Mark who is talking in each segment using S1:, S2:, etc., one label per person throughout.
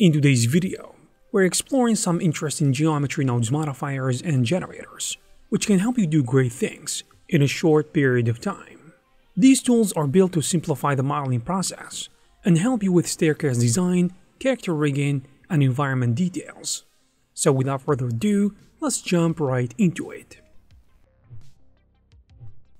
S1: In today's video, we're exploring some interesting geometry nodes modifiers and generators, which can help you do great things in a short period of time. These tools are built to simplify the modeling process and help you with staircase design, character rigging, and environment details. So without further ado, let's jump right into it.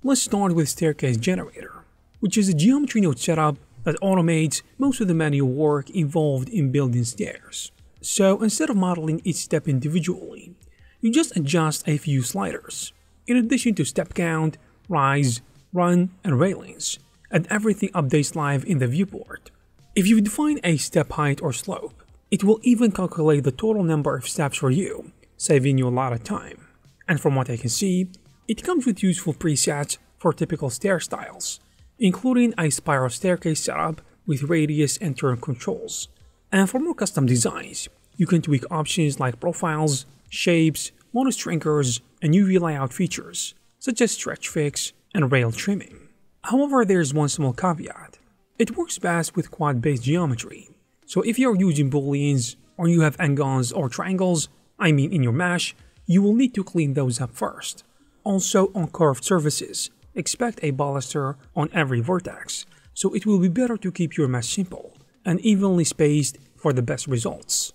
S1: Let's start with Staircase Generator, which is a geometry node setup that automates most of the manual work involved in building stairs. So instead of modeling each step individually, you just adjust a few sliders, in addition to step count, rise, run, and railings, and everything updates live in the viewport. If you define a step height or slope, it will even calculate the total number of steps for you, saving you a lot of time. And from what I can see, it comes with useful presets for typical stair styles, including a spiral staircase setup with radius and turn controls. And for more custom designs, you can tweak options like profiles, shapes, stringers, and UV layout features, such as stretch fix and rail trimming. However, there's one small caveat. It works best with quad-based geometry, so if you're using booleans, or you have n-gons or triangles, I mean in your mesh, you will need to clean those up first. Also on curved surfaces, expect a baluster on every vertex, so it will be better to keep your mesh simple and evenly spaced for the best results.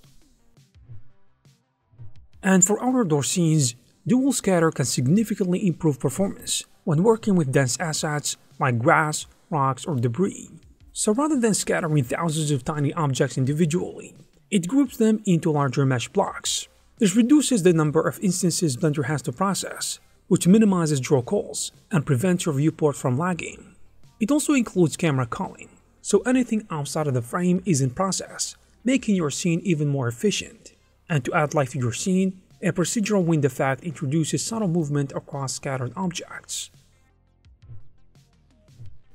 S1: And for outer door scenes, Dual Scatter can significantly improve performance when working with dense assets like grass, rocks, or debris. So rather than scattering thousands of tiny objects individually, it groups them into larger mesh blocks. This reduces the number of instances Blender has to process, which minimizes draw calls and prevents your viewport from lagging. It also includes camera culling, so anything outside of the frame is in process, making your scene even more efficient. And to add life to your scene, a procedural wind effect introduces subtle movement across scattered objects.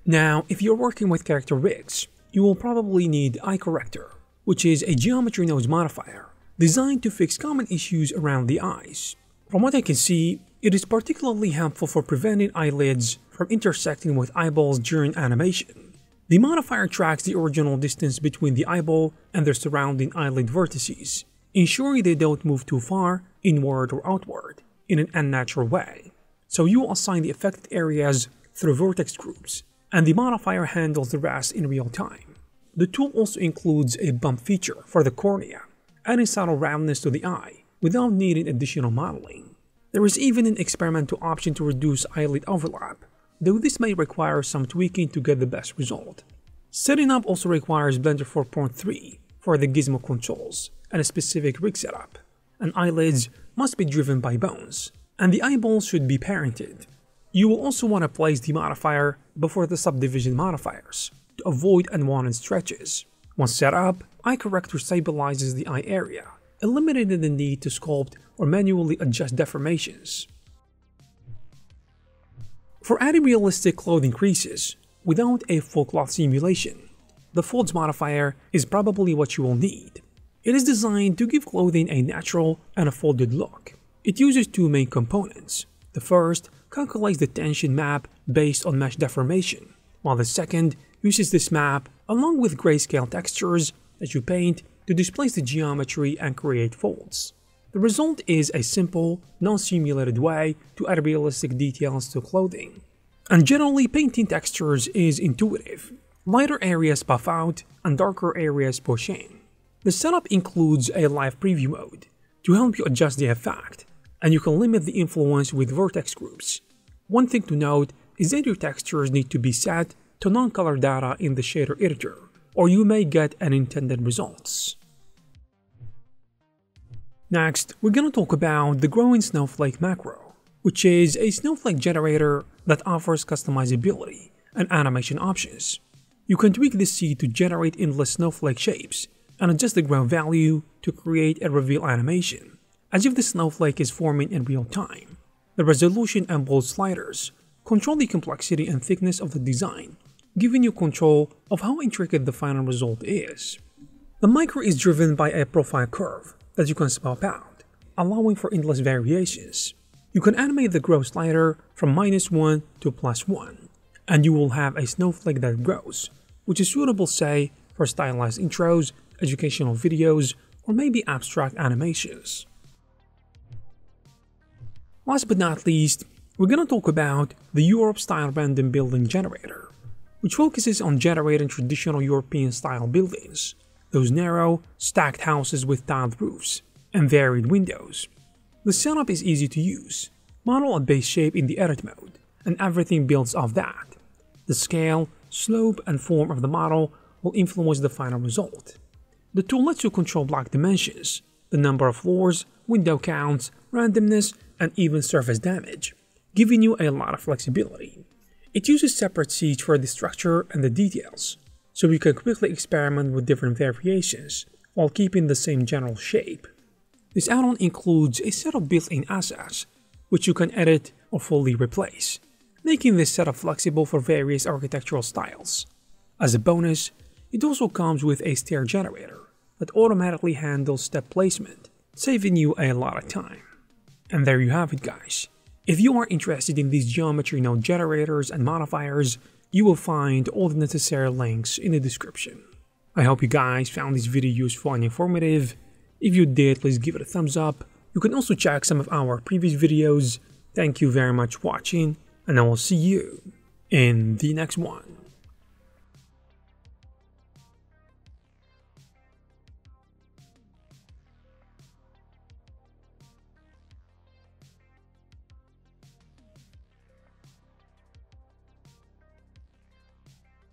S1: Now, if you're working with character rigs, you will probably need Eye Corrector, which is a geometry nodes modifier designed to fix common issues around the eyes. From what I can see, it is particularly helpful for preventing eyelids from intersecting with eyeballs during animation. The modifier tracks the original distance between the eyeball and their surrounding eyelid vertices, ensuring they don't move too far, inward or outward, in an unnatural way. So you assign the affected areas through vertex groups, and the modifier handles the rest in real time. The tool also includes a bump feature for the cornea, adding subtle roundness to the eye without needing additional modeling. There is even an experimental option to reduce eyelid overlap, though this may require some tweaking to get the best result. Setting up also requires Blender 4.3 for the gizmo controls and a specific rig setup, and eyelids must be driven by bones, and the eyeballs should be parented. You will also want to place the modifier before the subdivision modifiers to avoid unwanted stretches. Once set up, Eye Corrector stabilizes the eye area, eliminating the need to sculpt or manually adjust deformations. For adding realistic clothing creases without a full cloth simulation, the folds modifier is probably what you will need. It is designed to give clothing a natural and a folded look. It uses two main components. The first calculates the tension map based on mesh deformation, while the second uses this map along with grayscale textures that you paint to displace the geometry and create folds. The result is a simple, non-simulated way to add realistic details to clothing. And generally, painting textures is intuitive. Lighter areas buff out and darker areas push in. The setup includes a live preview mode to help you adjust the effect, and you can limit the influence with vertex groups. One thing to note is that your textures need to be set to non-color data in the shader editor, or you may get unintended results. Next, we're going to talk about the Growing Snowflake macro, which is a snowflake generator that offers customizability and animation options. You can tweak this seed to generate endless snowflake shapes and adjust the grow value to create a reveal animation, as if the snowflake is forming in real time. The resolution and bold sliders control the complexity and thickness of the design, giving you control of how intricate the final result is. The macro is driven by a profile curve, that you can swap out, allowing for endless variations. You can animate the grow slider from minus 1 to plus 1, and you will have a snowflake that grows, which is suitable say for stylized intros educational videos, or maybe abstract animations. Last but not least, we're gonna talk about the Europe style random building generator, which focuses on generating traditional European style buildings, those narrow, stacked houses with tiled roofs and varied windows. The setup is easy to use, model a base shape in the edit mode, and everything builds off that. The scale, slope, and form of the model will influence the final result. The tool lets you control block dimensions, the number of floors, window counts, randomness, and even surface damage giving you a lot of flexibility. It uses separate seeds for the structure and the details, so you can quickly experiment with different variations while keeping the same general shape. This add-on includes a set of built-in assets, which you can edit or fully replace, making this setup flexible for various architectural styles. As a bonus, it also comes with a stair generator that automatically handles step placement, saving you a lot of time. And there you have it guys. If you are interested in these geometry node generators and modifiers, you will find all the necessary links in the description. I hope you guys found this video useful and informative. If you did, please give it a thumbs up. You can also check some of our previous videos. Thank you very much for watching, and I will see you in the next one.